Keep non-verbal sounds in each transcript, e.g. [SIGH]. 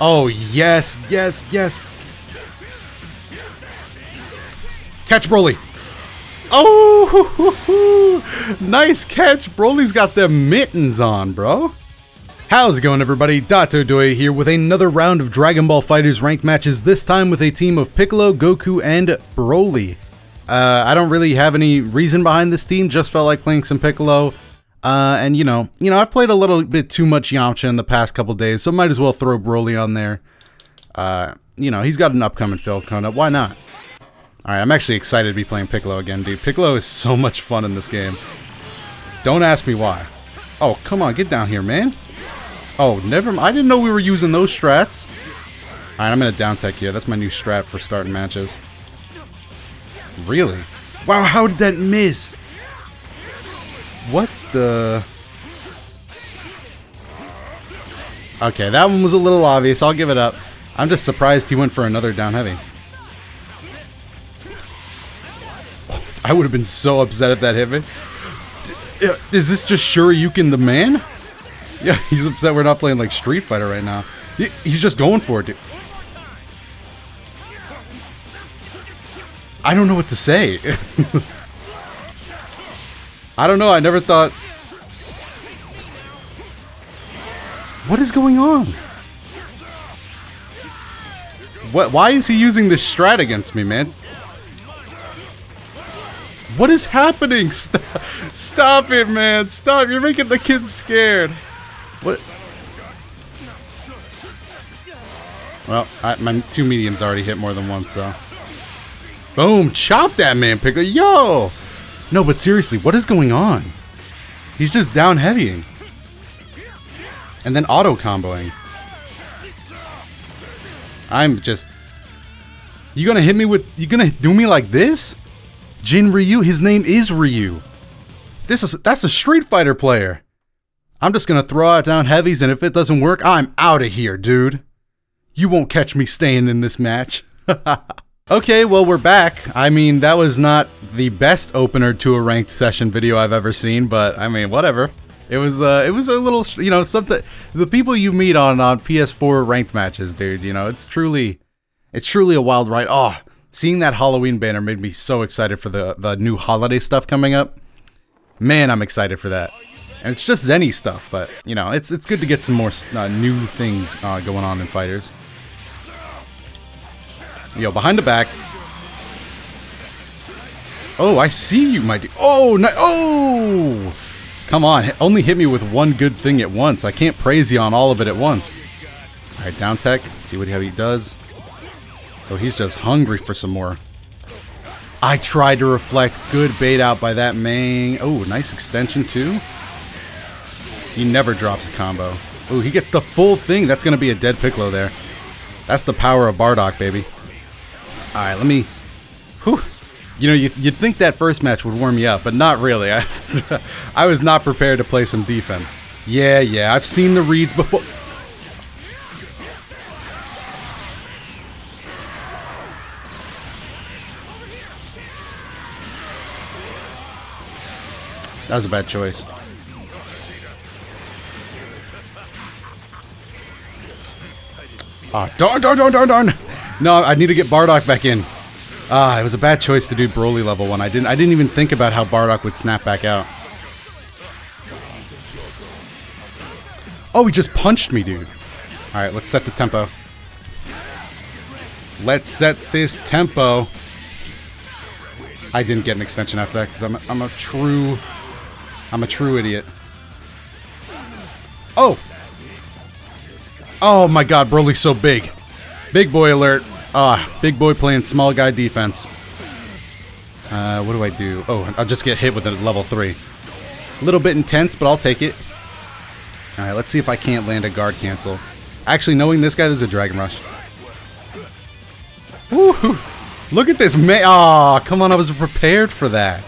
Oh, yes, yes, yes. Catch Broly. Oh, [LAUGHS] nice catch. Broly's got the mittens on, bro. How's it going, everybody? Dotodoya here with another round of Dragon Ball FighterZ ranked matches, this time with a team of Piccolo, Goku, and Broly. Uh, I don't really have any reason behind this team, just felt like playing some Piccolo. Uh, and you know, you know, I've played a little bit too much Yamcha in the past couple days, so might as well throw Broly on there. Uh, you know, he's got an upcoming fill coming up. Why not? Alright, I'm actually excited to be playing Piccolo again, dude. Piccolo is so much fun in this game. Don't ask me why. Oh, come on, get down here, man. Oh, never. I didn't know we were using those strats. Alright, I'm gonna down tech here. That's my new strat for starting matches. Really? Wow, how did that miss? What the... Okay, that one was a little obvious. I'll give it up. I'm just surprised he went for another down heavy. I would have been so upset if that hit me. Is this just Shoryuken the man? Yeah, [LAUGHS] he's upset we're not playing like Street Fighter right now. He's just going for it, dude. I don't know what to say. [LAUGHS] I don't know, I never thought... What is going on? What? Why is he using this strat against me, man? What is happening? [LAUGHS] Stop, stop it, man. Stop. You're making the kids scared. What? Well, I, my two mediums already hit more than once, so. Boom. Chop that man, Pickle. Yo! No, but seriously, what is going on? He's just down heavying. And then auto comboing. I'm just... You gonna hit me with... You gonna do me like this? Jin Ryu, his name is Ryu. This is that's a Street Fighter player. I'm just gonna throw out down heavies, and if it doesn't work, I'm out of here, dude. You won't catch me staying in this match. [LAUGHS] okay, well we're back. I mean, that was not the best opener to a ranked session video I've ever seen, but I mean, whatever. It was uh, it was a little, you know, something. The people you meet on on PS4 ranked matches, dude. You know, it's truly, it's truly a wild ride. Oh, seeing that Halloween banner made me so excited for the the new holiday stuff coming up. Man, I'm excited for that. And it's just Zeni stuff, but you know, it's it's good to get some more uh, new things uh, going on in fighters. Yo, behind the back. Oh, I see you, my. dude. Oh, no oh! Come on, only hit me with one good thing at once. I can't praise you on all of it at once. All right, down tech. See what he does. Oh, he's just hungry for some more. I tried to reflect. Good bait out by that Mang. Oh, nice extension too. He never drops a combo. Oh, he gets the full thing. That's going to be a dead Piccolo there. That's the power of Bardock, baby. All right, let me... Whew. You know, you, would think that first match would warm you up, but not really. I, [LAUGHS] I was not prepared to play some defense. Yeah, yeah, I've seen the reads before. That was a bad choice. Ah, darn, darn, darn, darn, darn. No, I need to get Bardock back in. Ah, it was a bad choice to do Broly level one. I didn't. I didn't even think about how Bardock would snap back out. Oh, he just punched me, dude. All right, let's set the tempo. Let's set this tempo. I didn't get an extension after that because I'm, I'm a true I'm a true idiot. Oh! Oh my god, Broly's so big. Big boy alert. Ah, big boy playing small guy defense. Uh, what do I do? Oh, I'll just get hit with a level 3. A little bit intense, but I'll take it. Alright, let's see if I can't land a guard cancel. Actually, knowing this guy, there's a Dragon Rush. Woohoo! Look at this man. Aw, oh, come on, I was prepared for that.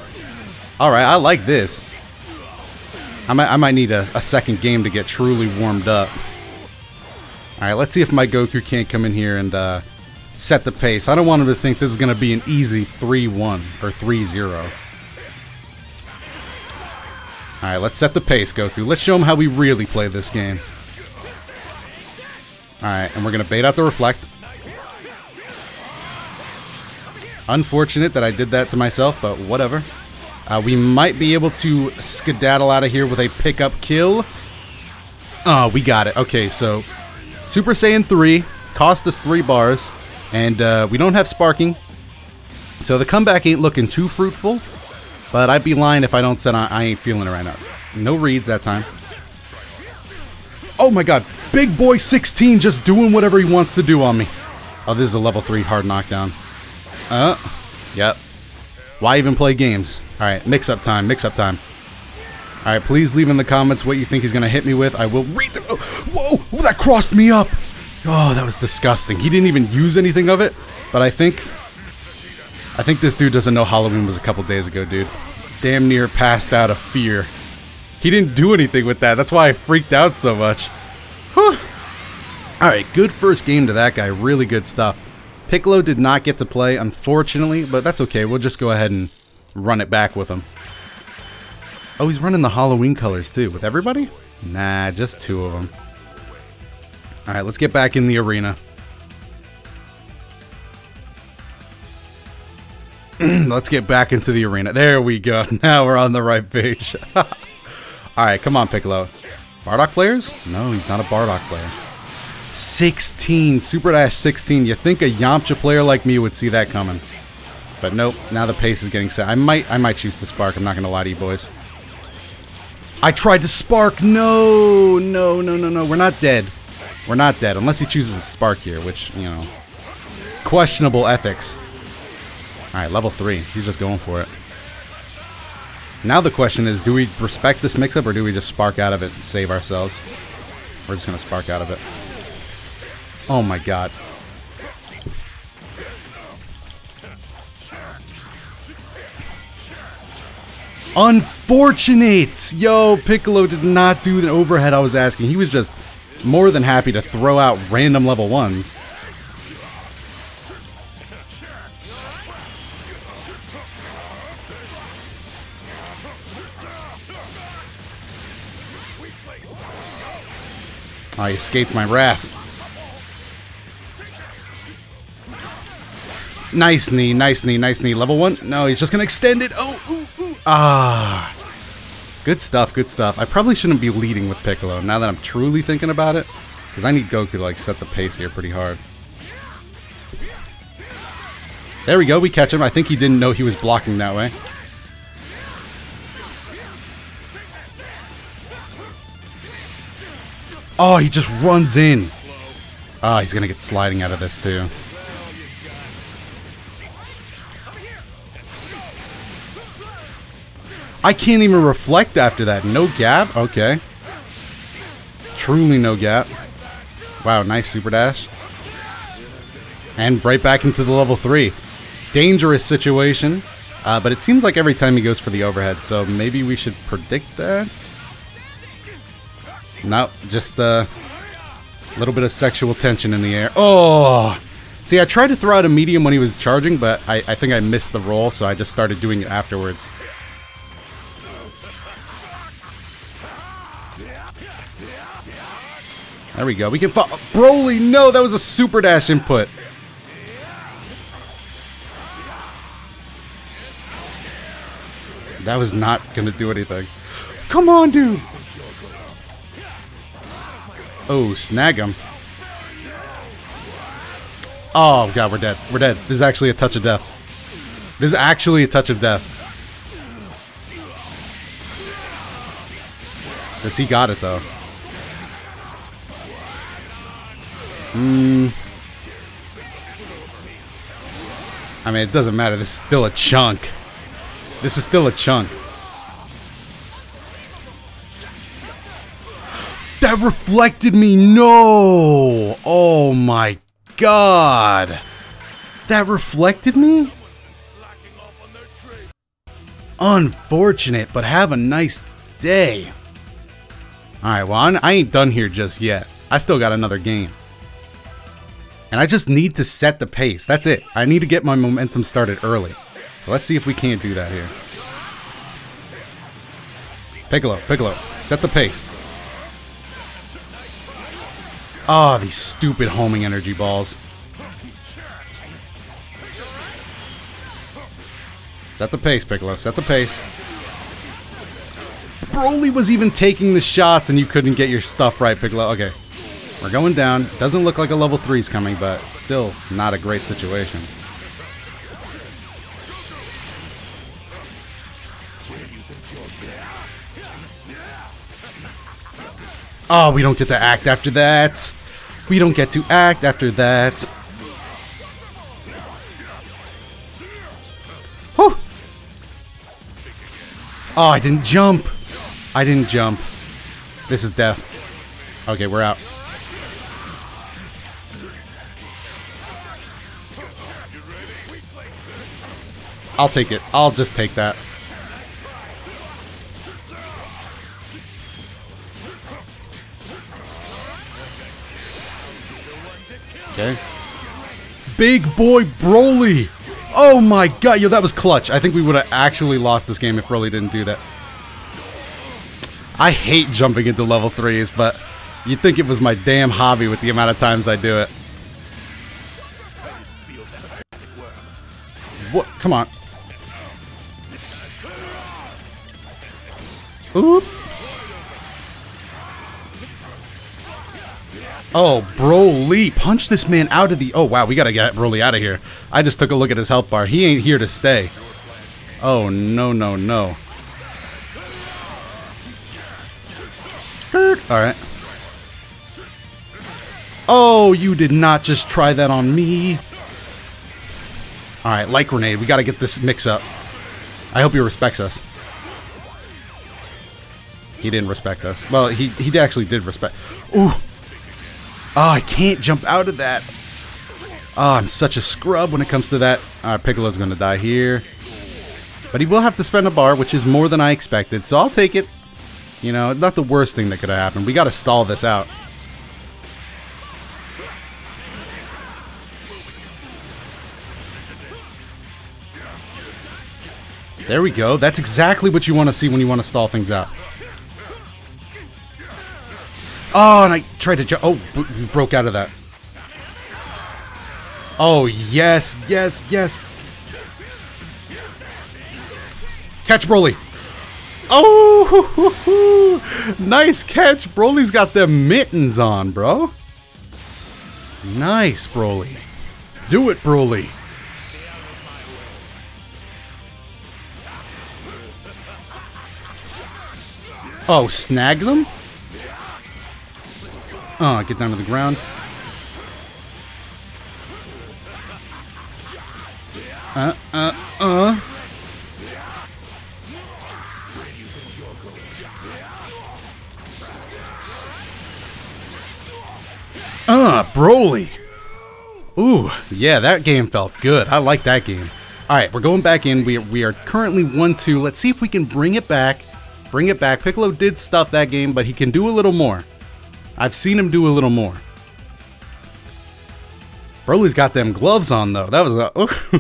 Alright, I like this. I might, I might need a, a second game to get truly warmed up. Alright, let's see if my Goku can't come in here and uh, set the pace. I don't want him to think this is going to be an easy 3-1 or 3-0. Alright, let's set the pace, Goku. Let's show him how we really play this game. Alright, and we're going to bait out the reflect. Unfortunate that I did that to myself, but whatever. Uh, we might be able to skedaddle out of here with a pickup kill. Oh, we got it. Okay, so Super Saiyan 3 cost us 3 bars, and uh, we don't have sparking. So the comeback ain't looking too fruitful, but I'd be lying if I don't said I, I ain't feeling it right now. No reads that time. Oh my god, Big Boy 16 just doing whatever he wants to do on me. Oh, this is a level 3 hard knockdown. Uh, yep. Why even play games? Alright, mix-up time, mix-up time. Alright, please leave in the comments what you think he's going to hit me with. I will read them. Oh, whoa, that crossed me up. Oh, that was disgusting. He didn't even use anything of it, but I think... I think this dude doesn't know Halloween was a couple days ago, dude. Damn near passed out of fear. He didn't do anything with that. That's why I freaked out so much. Whew. Alright, good first game to that guy. Really good stuff. Piccolo did not get to play, unfortunately, but that's okay. We'll just go ahead and run it back with him. Oh, he's running the Halloween colors too. With everybody? Nah, just two of them. Alright, let's get back in the arena. [CLEARS THROAT] let's get back into the arena. There we go. [LAUGHS] Now we're on the right page. [LAUGHS] Alright, come on, Piccolo. Bardock players? No, he's not a Bardock player. 16, Super Dash 16. You think a Yamcha player like me would see that coming. But nope, now the pace is getting set. I might I might choose to spark, I'm not gonna lie to you boys. I tried to spark! No! No, no, no, no. We're not dead. We're not dead. Unless he chooses to spark here, which, you know. Questionable ethics. Alright, level 3. He's just going for it. Now the question is, do we respect this mix-up or do we just spark out of it and save ourselves? We're just gonna spark out of it. Oh my god. Unfortunate! Yo, Piccolo did not do the overhead I was asking. He was just more than happy to throw out random level ones. I escaped my wrath. Nice knee, nice knee, nice knee. Level one? No, he's just gonna extend it. Oh, ooh. Ah. Good stuff, good stuff. I probably shouldn't be leading with Piccolo now that I'm truly thinking about it. Because I need Goku to like set the pace here pretty hard. There we go, we catch him. I think he didn't know he was blocking that way. Oh, he just runs in. Oh, he's going to get sliding out of this too. I can't even reflect after that. No gap? Okay. Truly no gap. Wow, nice super dash. And right back into the level 3. Dangerous situation. Uh, but it seems like every time he goes for the overhead, so maybe we should predict that? Nope, just a little bit of sexual tension in the air. Oh! See, I tried to throw out a medium when he was charging, but I, I think I missed the roll, so I just started doing it afterwards. There we go. We can follow. Broly, no, that was a super dash input. That was not going to do anything. Come on, dude. Oh, snag him. Oh, God, we're dead. We're dead. This is actually a touch of death. This is actually a touch of death. Does he got it, though? Hmm. I mean, it doesn't matter. This is still a chunk. This is still a chunk. [GASPS] That reflected me. No. Oh my god. That reflected me? Unfortunate, but have a nice day. Alright, well, I ain't done here just yet. I still got another game. And I just need to set the pace. That's it. I need to get my momentum started early. So let's see if we can't do that here. Piccolo, Piccolo, set the pace. Oh, these stupid homing energy balls. Set the pace, Piccolo. Set the pace. Broly was even taking the shots and you couldn't get your stuff right, Piccolo. Okay. We're going down. Doesn't look like a level 3 is coming, but still not a great situation. Oh, we don't get to act after that. We don't get to act after that. Whew. Oh, I didn't jump. I didn't jump. This is death. Okay, we're out. I'll take it. I'll just take that. Okay. Big boy Broly! Oh my god, yo, that was clutch. I think we would have actually lost this game if Broly didn't do that. I hate jumping into level 3s, but you'd think it was my damn hobby with the amount of times I do it. What? Come on. Oop. Oh, Broly. Punch this man out of the... Oh, wow. We got to get Broly out of here. I just took a look at his health bar. He ain't here to stay. Oh, no, no, no. Skirt. All right. Oh, you did not just try that on me. All right, light grenade. We got to get this mix up. I hope he respects us. He didn't respect us. Well, he, he actually did respect. Ooh. Oh, I can't jump out of that. Oh, I'm such a scrub when it comes to that. All right, Piccolo's going to die here. But he will have to spend a bar, which is more than I expected. So I'll take it. You know, not the worst thing that could have happened. We got to stall this out. There we go. That's exactly what you want to see when you want to stall things out. Oh, and I tried to jump. Oh, we broke out of that. Oh, yes, yes, yes. Catch Broly. Oh, [LAUGHS] nice catch. Broly's got them mittens on, bro. Nice, Broly. Do it, Broly. Oh, snags him? Oh, get down to the ground. Uh, uh, uh. Uh, Broly. Ooh, yeah, that game felt good. I like that game. All right, we're going back in. We, we are currently 1-2. Let's see if we can bring it back. Bring it back. Piccolo did stuff that game, but he can do a little more. I've seen him do a little more. Broly's got them gloves on though. That was a [LAUGHS]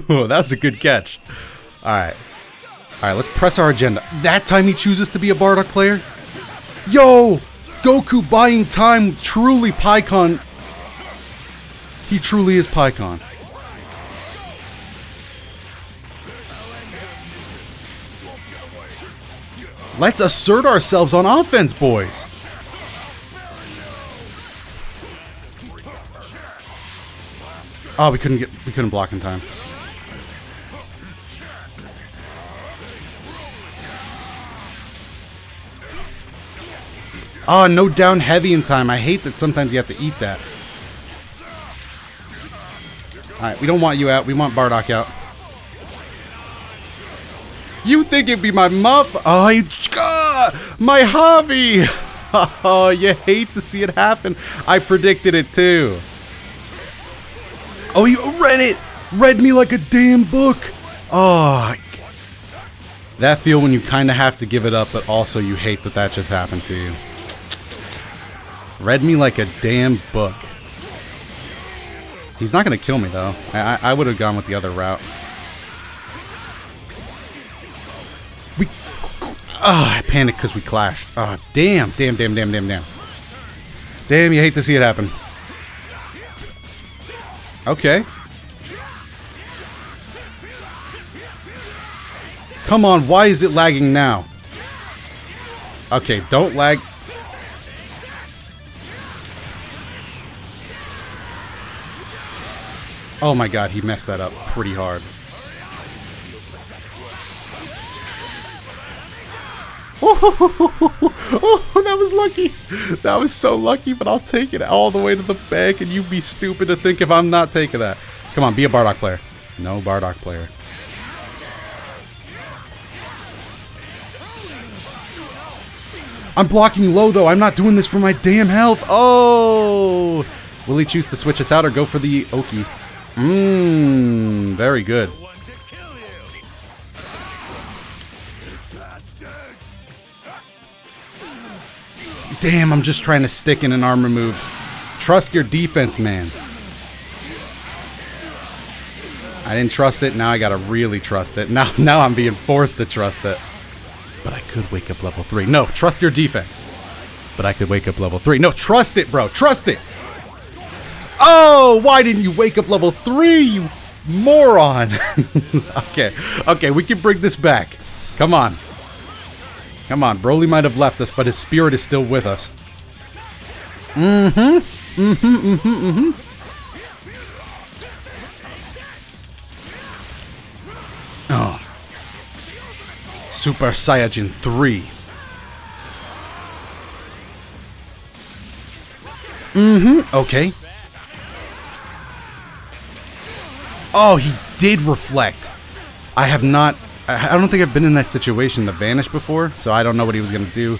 oh, that was a good catch. All right, all right. Let's press our agenda. That time he chooses to be a Bardock player. Yo, Goku buying time. Truly, Pikkon. He truly is Pikkon. Let's assert ourselves on offense, boys. Oh, we couldn't get we couldn't block in time. Oh, no down heavy in time. I hate that sometimes you have to eat that. Alright, we don't want you out. We want Bardock out. You think it'd be my muff? Oh, ah, my hobby! [LAUGHS] Oh, you hate to see it happen. I predicted it too. Oh, you read it! Read me like a damn book! Oh, that feel when you kind of have to give it up, but also you hate that that just happened to you. Read me like a damn book. He's not going to kill me, though. I, I would have gone with the other route. We... Oh, I panicked because we clashed. Oh, damn, damn, damn, damn, damn, damn. Damn, you hate to see it happen. Okay. Come on, why is it lagging now? Okay, don't lag. Oh my god, he messed that up pretty hard. [LAUGHS] Oh, that was lucky. That was so lucky, but I'll take it all the way to the bank, and you'd be stupid to think if I'm not taking that. Come on, be a Bardock player. No Bardock player. I'm blocking low, though. I'm not doing this for my damn health. Oh! Will he choose to switch us out or go for the Oki? Mmm, very good. Damn, I'm just trying to stick in an armor move. Trust your defense, man. I didn't trust it, now I gotta really trust it. [LAUGHS] Now, now I'm being forced to trust it. But I could wake up level 3. No, trust your defense. But I could wake up level 3. No, trust it, bro. Trust it. Oh, why didn't you wake up level 3, you moron? [LAUGHS] okay, okay, we can bring this back. Come on. Come on, Broly might have left us, but his spirit is still with us. Mm-hmm. Mm-hmm, mm-hmm, mm-hmm. Oh. Super Saiyajin 3. Mm-hmm, okay. Oh, he did reflect. I have not I don't think I've been in that situation to vanish before, so I don't know what he was going to do.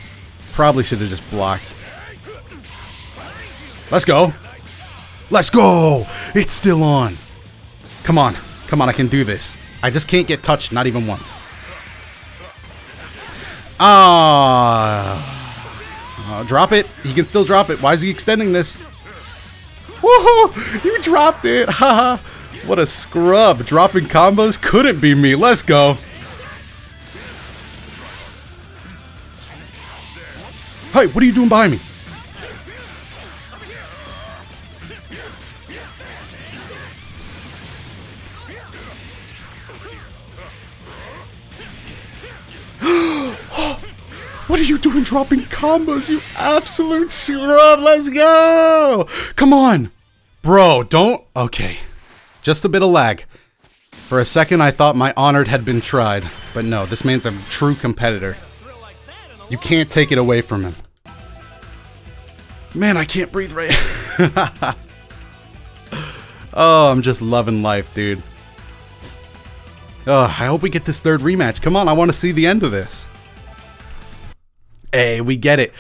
Probably should have just blocked. Let's go. Let's go! It's still on. Come on. Come on, I can do this. I just can't get touched, not even once. Ah. Uh, drop it. He can still drop it. Why is he extending this? Woohoo! You dropped it! [LAUGHS] Haha! what a scrub. Dropping combos couldn't be me. Let's go. Hey, what are you doing behind me? [GASPS] What are you doing dropping combos, you absolute scrub? Let's go! Come on! Bro, don't... Okay. Just a bit of lag. For a second, I thought my honored had been tried. But no, this man's a true competitor. You can't take it away from him. Man, I can't breathe right. [LAUGHS] oh, I'm just loving life, dude. Oh, I hope we get this third rematch. Come on, I want to see the end of this. Hey, we get it.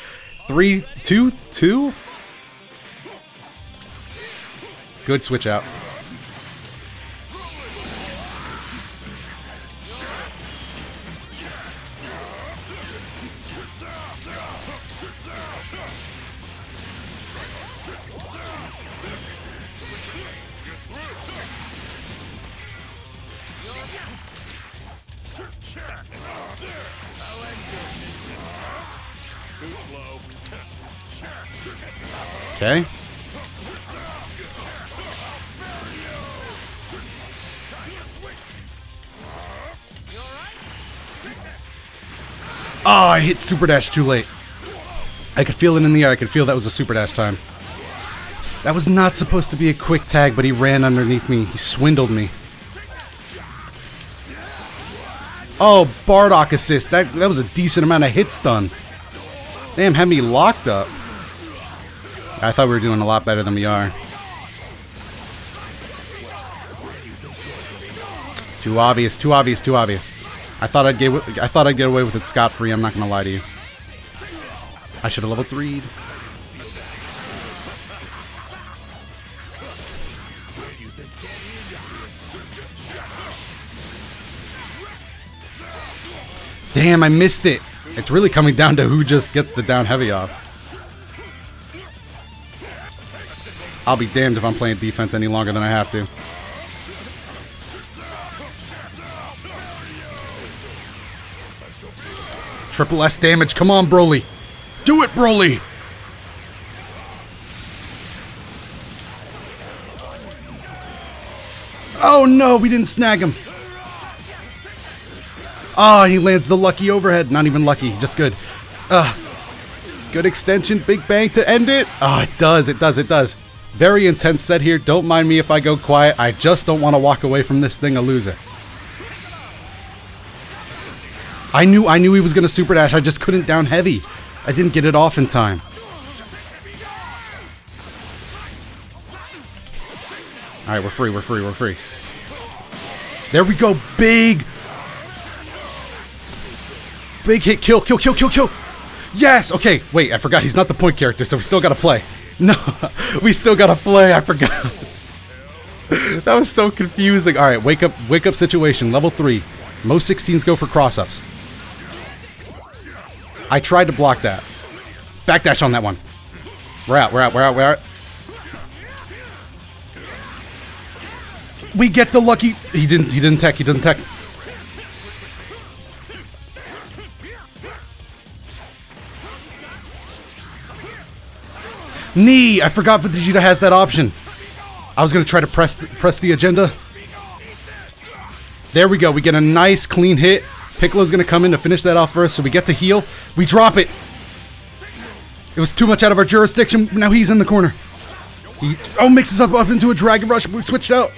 Three, two, two. Good switch out. Oh, I hit super dash too late. I could feel it in the air. I could feel that was a super dash time. That was not supposed to be a quick tag, but he ran underneath me. He swindled me. Oh, Bardock assist. That that was a decent amount of hit stun. Damn, had me locked up. I thought we were doing a lot better than we are. Too obvious, too obvious, too obvious. I thought I'd get I thought I'd get away with it scot free. I'm not gonna lie to you. I should have level 3 Damn, I missed it. It's really coming down to who just gets the down heavy off. I'll be damned if I'm playing defense any longer than I have to. Triple S damage. Come on, Broly. Do it, Broly. Oh no, we didn't snag him. Oh, he lands the lucky overhead. Not even lucky, just good. Uh, good extension, big bang to end it. Oh, it does, it does, it does. Very intense set here. Don't mind me if I go quiet. I just don't want to walk away from this thing a loser. I knew I knew he was to super dash. I just couldn't down heavy. I didn't get it off in time. All right, we're free. We're free. We're free. There we go. Big. Big hit. Kill. Kill. Kill. Kill. Kill. Yes. Okay. Wait. I forgot. He's not the point character, so we still got to play. [LAUGHS] No, we still got to play. I forgot. [LAUGHS] that was so confusing. All right. Wake up. Wake up situation. Level three. Most 16s go for cross ups. I tried to block that. Backdash on that one. We're out. We're out. We're out. We're out. We get the lucky. He didn't. He didn't tech. He didn't tech. Knee. I forgot Vegeta has that option. I was gonna try to press press the agenda. There we go. We get a nice clean hit. Piccolo's gonna come in to finish that off first, so we get to heal. We drop it. It was too much out of our jurisdiction. Now he's in the corner. He oh mixes up up into a Dragon Rush. We switched out.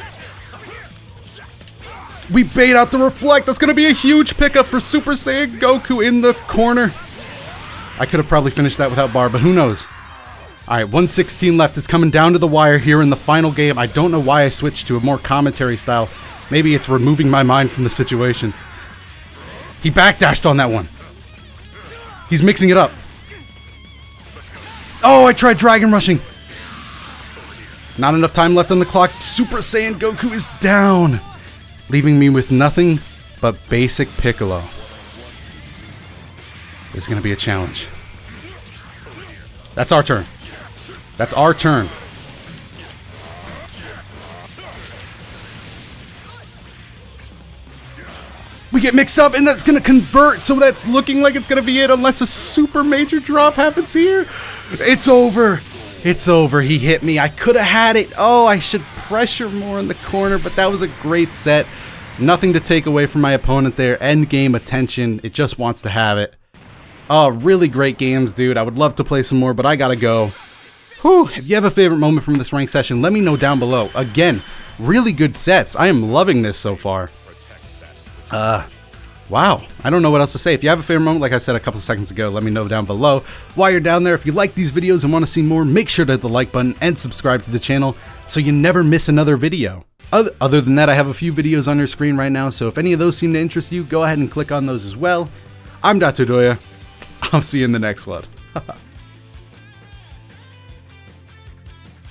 We bait out the reflect. That's gonna be a huge pickup for Super Saiyan Goku in the corner. I could have probably finished that without bar, but who knows? Alright, 116 left. It's coming down to the wire here in the final game. I don't know why I switched to a more commentary style. Maybe it's removing my mind from the situation. He backdashed on that one. He's mixing it up. Oh, I tried Dragon Rushing. Not enough time left on the clock. Super Saiyan Goku is down leaving me with nothing but basic Piccolo. It's going to be a challenge. That's our turn. That's our turn. We get mixed up and that's to convert, so that's looking like it's to be it unless a super major drop happens here. It's over. It's over. He hit me. I could have had it. Oh, I should pressure more in the corner, but that was a great set. Nothing to take away from my opponent there. End game attention. It just wants to have it. Oh, really great games, dude. I would love to play some more, but I gotta go. Whew. If you have a favorite moment from this rank session, let me know down below. Again, really good sets. I am loving this so far. Uh, wow. I don't know what else to say. If you have a favorite moment, like I said a couple seconds ago, let me know down below. While you're down there, if you like these videos and want to see more, make sure to hit the like button and subscribe to the channel so you never miss another video. Other than that, I have a few videos on your screen right now, so if any of those seem to interest you, go ahead and click on those as well. I'm Dotodoya. I'll see you in the next one. [LAUGHS]